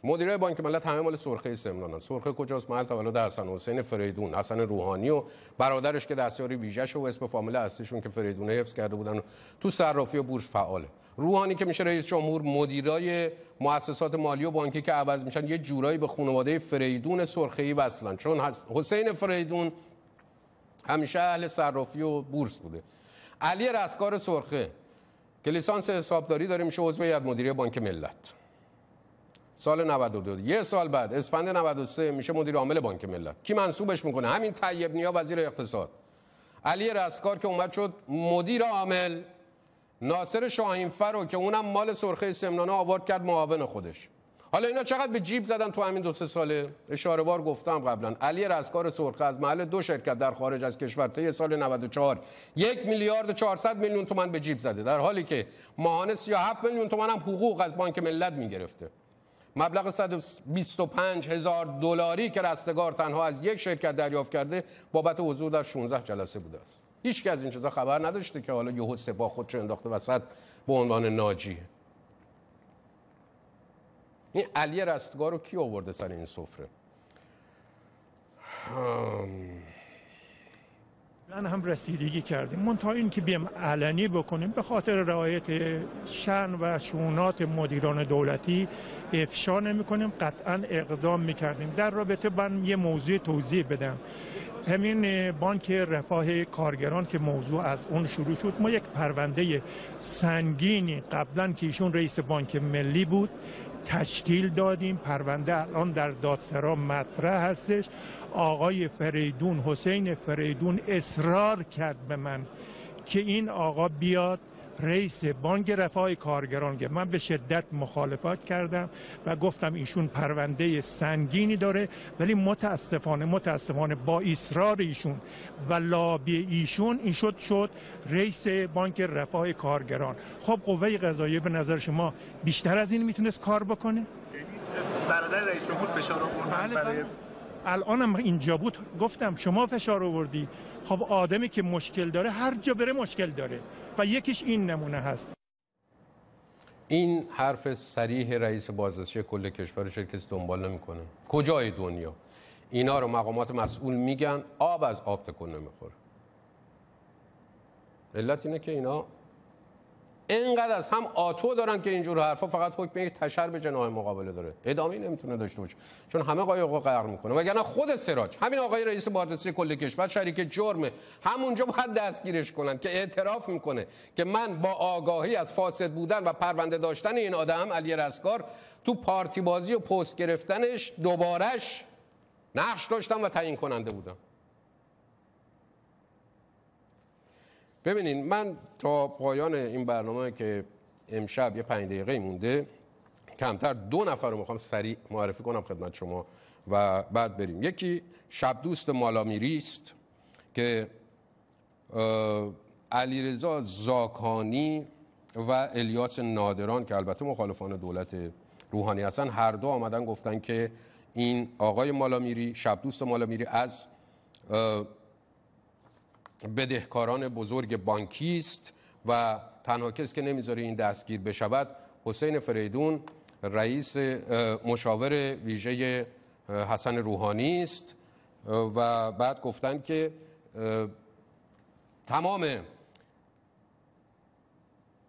مدیره بانک ملت همه مال سرخه سمنانن سرخه کجاست؟ محل تولد حسن حسین فریدون. حسن روحانی و برادرش که دستیاری ویژه و اسم فامیل اصلیشون که فریدونه حفظ کرده بودن تو صرافی و بورس فعاله. روحانی که میشه رئیس جمهور مدیرای مؤسسات مالی و بانکی که عوض میشن یه جورایی به خانواده فریدون سرخه ای وصلن. چون حسین فریدون همیشه اهل صرافی و بورس بوده. علی رستگار سرخه که لیسانس حسابداری داره میشه عضو هیئت مدیره بانک ملت. سال 92 یه سال بعد اسفند 93 میشه مدیر عامل بانک ملت. کی منصوبش می‌کنه؟ همین طیب نیا وزیر اقتصاد. علی رسکار که اومد شد مدیر عامل. ناصر شاهینفر رو که اونم مال سرخه سمنانه آورد کرد معاون خودش. حالا اینا چقدر به جیب زدن تو همین دو سه ساله؟ اشاره بار گفتم قبلا. علی رزکار سرخه از محل دو شرکت در خارج از کشور طی سال 94 یک میلیارد و 400 میلیون تومان به جیب زده. در حالی که ماهانه 37 میلیون تومان هم حقوق از بانک ملت می‌گرفته. مبلغ 125 هزار دلاری که رستگار تنها از یک شرکت دریافت کرده بابت حضور در 16 جلسه بوده است. هیچ که از این چیزا خبر نداشته که حالا یهو سپاه خودش انداخته وسط به عنوان ناجی. این علی رستگار رو کی آورده سر این سفره؟ من هم رسیدگی کردیم. منتها این که بیم علنی بکنیم به خاطر رعایت شن و شونات مدیران دولتی افشا نمی کنیم قطعا اقدام می کردیم در رابطه من یه موضوع توضیح بدم. همین بانک رفاه کارگران که موضوع از اون شروع شد ما یک پرونده سنگینی قبلا که ایشون رئیس بانک ملی بود تشکیل دادیم. پرونده الان در دادسرا مطرح هستش. آقای فریدون حسین فریدون اصرار کرد به من که این آقا بیاد رئیس بانک رفاه کارگران که من به شدت مخالفت کردم و گفتم ایشون پرونده سنگینی داره ولی متاسفانه متاسفانه با اصرار ایشون و لابی ایشون این شد شد رئیس بانک رفاه کارگران. خب قوه قضاییه به نظر شما بیشتر از این می‌تونست کار بکنه؟ برادر رئیس جمهور فشار آوردن بله برای بله. الانم اینجا بود. گفتم شما فشار آوردی. خب آدمی که مشکل داره هر جا بره مشکل داره. و یکیش این نمونه هست. این حرف سریح رئیس بازرسی کل کشور کسی دنبال نمی‌کنه. کجای دنیا؟ اینا رو مقامات مسئول میگن آب از آب تکون نمی‌خوره. علت اینه که اینا اینقدر از هم آتو دارن که اینجور حرفا فقط حکم یک تشر به جناح مقابله داره. ادامه نمی‌تونه داشته باشه. چون همه قایق غرق می‌کنه. وگرنه خود سراج همین آقای رئیس بازرسی کل کشور شریک جرمه. همونجا باید دستگیرش کنن که اعتراف می‌کنه که من با آگاهی از فاسد بودن و پرونده داشتن این آدم علی رسکار تو پارتی بازی و پست گرفتنش دوبارش نقش داشتم و تعیین کننده بودم. ببینین من تا پایان این برنامه که امشب یه پنج دقیقه مونده کمتر دو نفر رو می‌خوام سریع معرفی کنم خدمت شما و بعد بریم. یکی شب دوست مالامیری است که علیرضا زاکانی و الیاس نادران که البته مخالفان دولت روحانی هستن هر دو آمدن گفتن که این آقای مالامیری شب دوست مالامیری از بدهکاران بزرگ بانکی است و تنها کسی که نمی‌ذاره این دستگیر بشود حسین فریدون رئیس مشاور ویژه حسن روحانی است. و بعد گفتند که تمام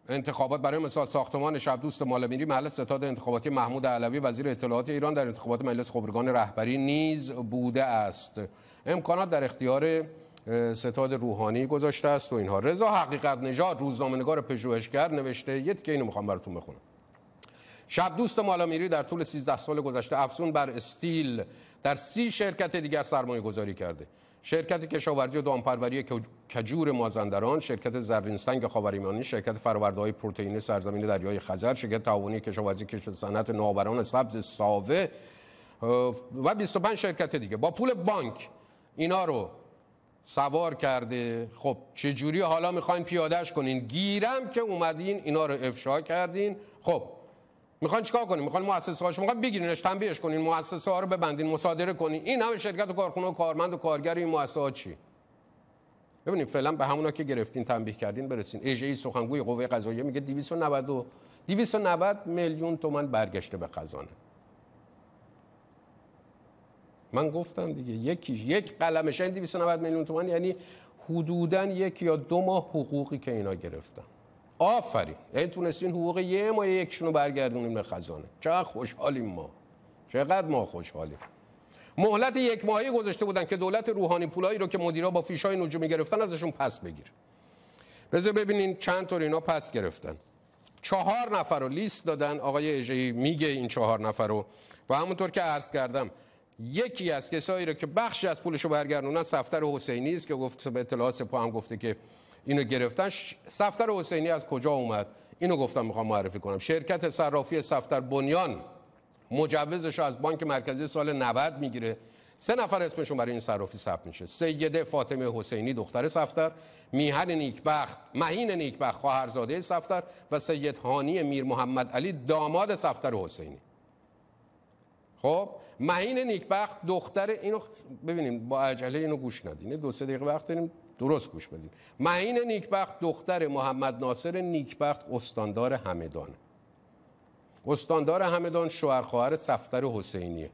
انتخابات برای مثال ساختمان شب دوست مالمیری محل ستاد انتخاباتی محمود علوی وزیر اطلاعات ایران در انتخابات مجلس خبرگان رهبری نیز بوده است. امکانات در اختیار ستاد روحانی گذاشته است و اینها. رضا حقیقت نژاد روزنامه‌نگار پژوهشگر نوشته. یه که اینو می‌خوام براتون بخونم. شب دوست مالامیری در طول 13 سال گذشته افزون بر استیل در سی شرکت دیگر سرمایه گذاری کرده. شرکت کشاورزی و دامپروری کجور مازندران، شرکت زرین سنگ خاورمیانه، شرکت فرآورده های پروتئین سرزمین دریای خزر، شرکت تعاونی کشاورزی کشت صنعت نوآوران سبز ساوه و 25 شرکت دیگه. با پول بانک اینا رو سوار کرده. خب جوری حالا می‌خواین پیادهش کنین. گیرم که اومدین اینا رو افشا کردین. خب می‌خوان چیکار کنین؟ می‌خوان مؤسسه هاش می‌خوان بگیرینش تنبیهش کنین مؤسسه ها رو ببندین مصادره کنین. این همه شرکت و کارخونه و کارمند و کارگر این مؤسسه ها چی؟ ببینید فعلا به همونا که گرفتین تنبیه کردین برسین. ای سخنگوی قوه قضاییه میگه 290 و 290 میلیون تومان برگشته به خزانه. من گفتم دیگه یکی یک قلمش این 290 میلیون تومان یعنی حدودا یک یا دو ماه حقوقی که اینا گرفتن. آفرین. یعنی تونستین حقوق یه ماه یکشون رو برگردونیم به خزانه. چقدر خوشحالیم ما. چقدر ما خوشحالیم. مهلت یک ماهی گذاشته بودن که دولت روحانی پولایی رو که مدیرا با فیشای نجومی گرفتن ازشون پس بگیر. بذار ببینین چند طور اینا پس گرفتن. چهار نفر رو لیست دادن. آقای اجهی میگه این چهار نفر رو. و همونطور که عرض کردم یکی از کسایی رو که بخشی از پولش رو برگردونن سفتر حسینی است که گفت به اطلاعات سپاه هم گفته که اینو گرفتن. سفتر حسینی از کجا اومد؟ اینو گفتم می‌خوام معرفی کنم. شرکت صرافی سفتر بنیان مجوزش از بانک مرکزی سال 90 می‌گیره. سه نفر اسمشون برای این صرافی ثبت میشه. سیده فاطمه حسینی دختر سفتر میهن نیکبخت مهین نیکبخت خواهرزاده سفتر و سید هانی میر محمد علی داماد سفتر حسینی. خب؟ مهین نیکبخت دختر اینو ببینیم با عجله اینو گوش ندین. دو سه دقیقه وقت داریم درست گوش بدیم. مهین نیکبخت دختر محمد ناصر نیکبخت استاندار همدان. استاندار همدان شوهر خواهر سفتر حسینیه.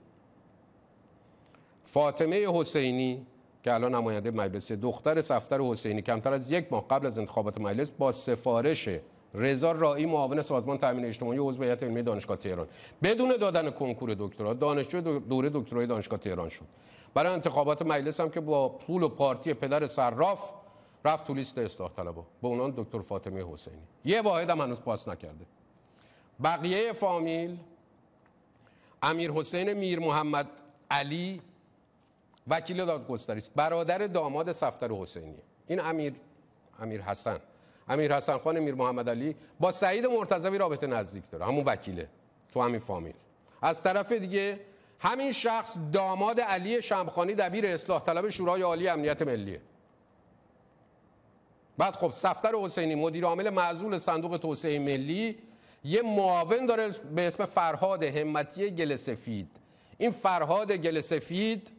فاطمه حسینی که الان نماینده مجلس دختر سفتر حسینی کمتر از یک ماه قبل از انتخابات مجلس با سفارش رضا رایی معاون سازمان تامین اجتماعی عضو هیئت علمی دانشگاه تهران. بدون دادن کنکور دکترا دانشجو دوره دکترای دانشگاه تهران شد. برای انتخابات مجلس هم که با پول و پارتی پدر صراف رفت تو لیست اصلاح طلبا. به اونان دکتر فاطمه حسینی. یه واحد هم هنوز پاس نکرده. بقیه فامیل امیر حسین میر محمد علی وکیل دادگستری است. برادر داماد سفتر حسینی. این امیر امیر حسن. امیر حسن خان میر محمد علی با سعید مرتضوی رابطه نزدیک داره همون وکیله تو همین فامیل. از طرف دیگه همین شخص داماد علی شمخانی دبیر اصلاح طلب شورای عالی امنیت ملیه. بعد خب سفتر حسینی مدیر عامل معزول صندوق توسعه ملی یه معاون داره به اسم فرهاد همتی گل سفید این فرهاد گل سفید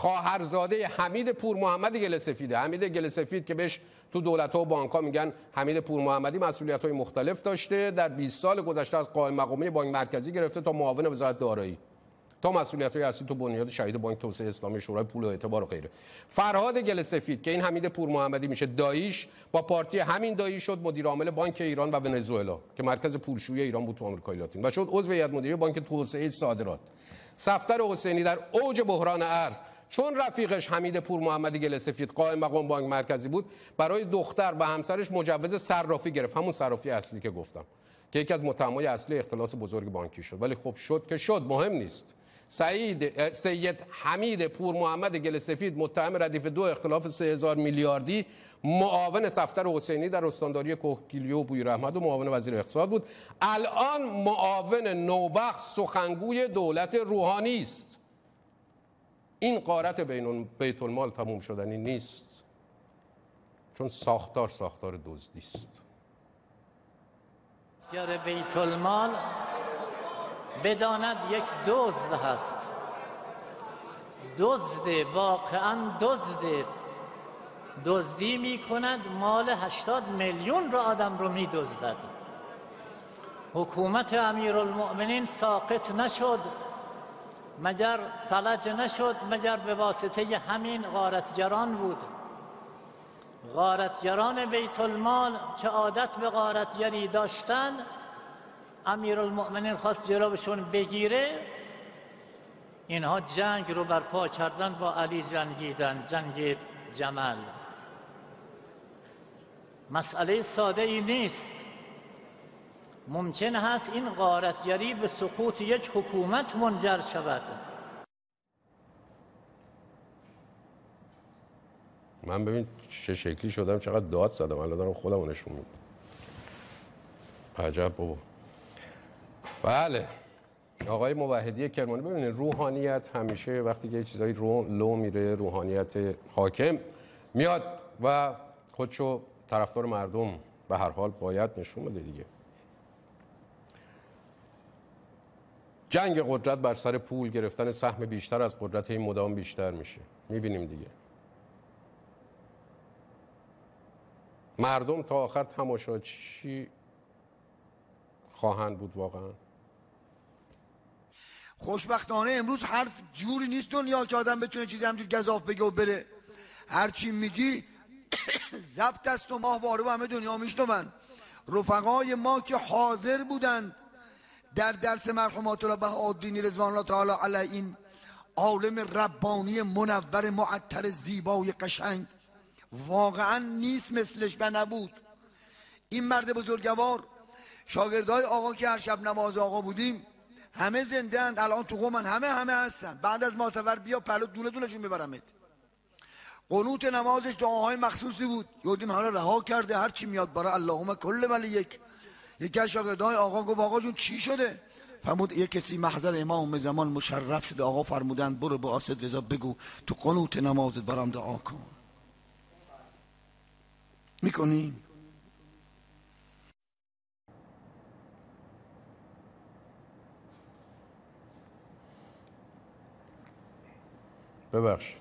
خواهرزاده حمید پور محمد گل سفیده حمید گل سفید که بهش تو دولت و بانک ها میگن حمید پور محمدی مسئولیت های مختلف داشته. در 20 سال گذشته از قائم مقامی بانک مرکزی گرفته تا معاون وزارت دارایی. تا مسئولیت های اصلی تو بنیاد شهید بانک توسعه اسلامی شورای پول و اعتبار و غیره. فرهاد گل سفید که این حمید پور محمدی میشه داییش با پارتی همین دایی شد مدیر عامل بانک ایران و ونزوئلا که مرکز پولشویی ایران بود تو آمریکای لاتین. و شد عضو هیئت مدیره بانک توسعه صادرات. سفتر حسینی در اوج بحران ارز چون رفیقش حمید پور محمدی گل سفید قائم مقام بانک مرکزی بود برای دختر و همسرش مجوز صرافی گرفت. همون صرافی اصلی که گفتم که یکی از متهمای اصلی اختلاس بزرگ بانکی شد. ولی خب شد که شد مهم نیست. سعید سید حمید پور محمد گل سفید متهم ردیف دو اختلاف 3000 میلیاردی معاون سفتر حسینی در استانداری کوهگیلی و بوی رحمت و معاون وزیر اقتصاد بود. الان معاون نوبخت سخنگوی دولت روحانی است. این قارت بین بیت المال تموم شدنی نیست چون ساختار ساختار دزدی است. بیت المال بداند یک دزد هست. دزد واقعا دزد. دزدی می کند مال هشتاد میلیون را آدم رو می دزدد حکومت المؤمنین ساقط نشد. مگر فلج نشد مگر به واسطه همین غارتگران بود. غارتگران بیت المال که عادت به غارتگری داشتن؟ امیر المؤمنین خواست جلوشون بگیره. اینها جنگ رو برپا کردن با علی جنگیدن جنگ جمل. مسئله ساده ای نیست. ممکن هست این غارتگری به سقوط یک حکومت منجر شود. من ببین چه شکلی شدم چقدر داد زدم. الان دارم خودم نشون میدم. عجب بابا. بله. آقای موحدی کرمانی ببینید روحانیت همیشه وقتی که چیزایی رو لو میره روحانیت حاکم میاد و خودشو طرفدار مردم به هر حال باید نشون بده دیگه. جنگ قدرت بر سر پول گرفتن سهم بیشتر از قدرت این مدام بیشتر میشه. می‌بینیم دیگه. مردم تا آخر تماشاچی خواهند بود واقعا. خوشبختانه امروز حرف جوری نیست دنیا که آدم بتونه چیزی همجور گذاف بگه و بره. هرچی میگی ضبط است و ماه وارو همه دنیا میشنون. رفقای ما که حاضر بودند در درس مرحومات الله بهاءالدین رضوان الله تعالی علیه این عالم ربانی منور معطر زیبای قشنگ. واقعا نیست مثلش و نبود. این مرد بزرگوار شاگردای آقا که هر شب نماز آقا بودیم همه زنده اند. الان تو قومن همه همه هستن. بعد از ما سفر بیا پلو دونه دونشون میبرمت قنوت نمازش دعاهای مخصوصی بود. یودیم حالا رها کرده هر چی میاد برای اللهم کل ولی یک یکی از شاگردای آقا گفت آقا جون چی شده؟ فرمود یه کسی محضر امام زمان مشرف شده. آقا فرمودن برو با آسد رضا بگو تو قنوت نمازت برام دعا کن. می‌کنی؟ ببخشید.